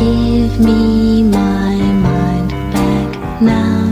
Give me my mind back now.